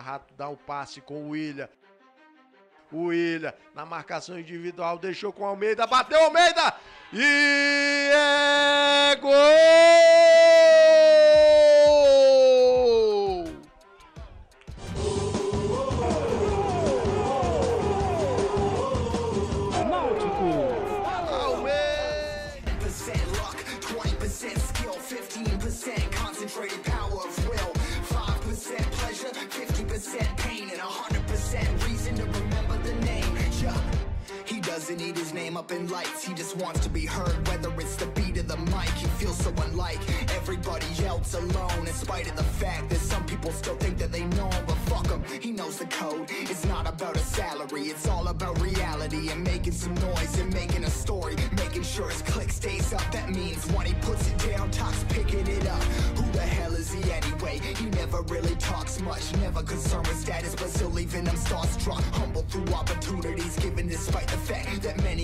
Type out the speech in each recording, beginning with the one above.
Rato dá o passe com o William. O William na marcação individual deixou com o Almeida, bateu Almeida e doesn't need his name up in lights, he just wants to be heard, whether it's the beat of the mic. He feels so unlike everybody else alone, in spite of the fact that some people still think that they know him, but fuck him, he knows the code. It's not about a salary, it's all about reality and making some noise and making a story, making sure his click stays up. That means when he puts it down, talks picking it up. Who the hell is he anyway? He never really talks much, never concerned with status, but still leaving them starstruck. Humble through opportunities given despite the fact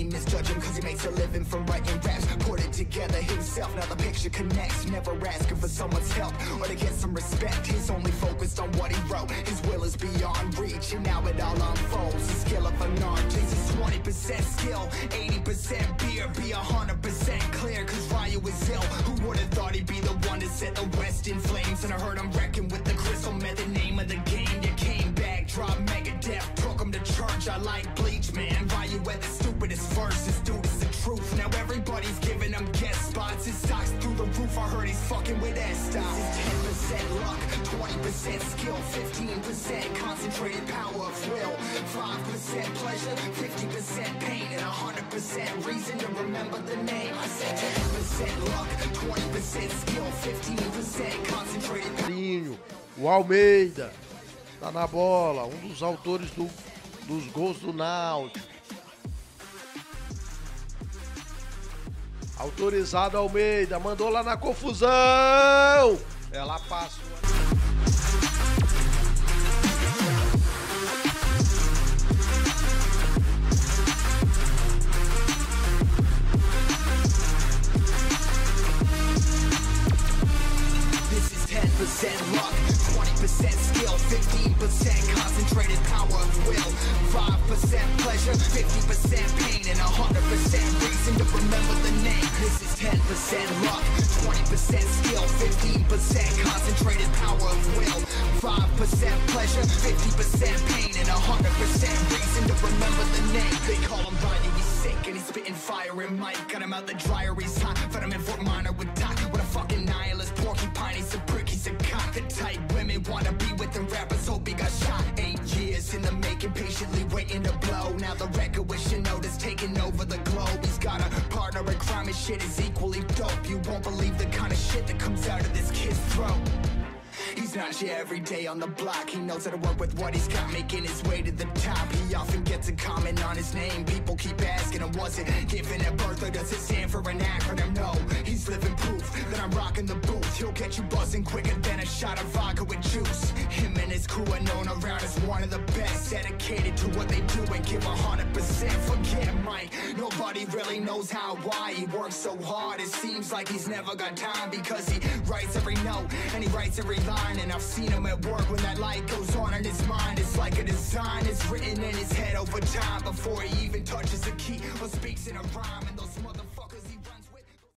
many misjudge him because he makes a living from writing raps. Put it together himself, now the picture connects. Never asking for someone's help or to get some respect. He's only focused on what he wrote. His will is beyond reach, and now it all unfolds. The skill of an artist is 20% skill, 80% beer, be 100% clear. Cause Ryu is ill. Who would have thought he'd be the one to set the West in flames? And I heard him wrecking with the crystal method, name of the game. You came back, dropped Megadeth, took him to church. I like verses, dude, it's the truth. Now everybody's giving him guest spots. His stocks through the roof. I heard he's fucking with S-Style. This is 10% luck, 20% skill, 15% concentrated power of will, 5% pleasure, 50% pain, and 100% reason to remember the name. I said 10% luck, 20% skill, 15% concentrated power. O Almeida tá na bola, um dos autores do- dos gols do Náutico. Autorizado Almeida, mandou lá na confusão. Ela passou. 20% skill, 15% concentrated power of will, 5% pleasure, 50% pain, and 100% reason to remember the name. This is 10% luck, 20% skill, 15% concentrated power of will, 5% pleasure, 50% pain, and 100% reason to remember the name. They call him Ryan, he's sick and he's spitting fire and Mike got him out the dryer, he's hot. Found him in Fort Minor with Doc. What a fucking nihilist porcupine, he's a taking over the globe. He's got a partner in crime, his shit is equally dope. You won't believe the kind of shit that comes out of this kid's throat. He's not here every day on the block. He knows how to work with what he's got, making his way to the top. He often gets a comment on his name. People keep asking him, was it given at birth or does it stand for an acronym? No, I'm rocking the booth. He'll get you buzzing quicker than a shot of vodka with juice. Him and his crew are known around as one of the best, dedicated to what they do and give a hundred percent. Forget Mike, nobody really knows how why he works so hard. It seems like he's never got time because he writes every note and he writes every line. And I've seen him at work when that light goes on in his mind. It's like a design, it's written in his head over time before he even touches a key or speaks in a rhyme.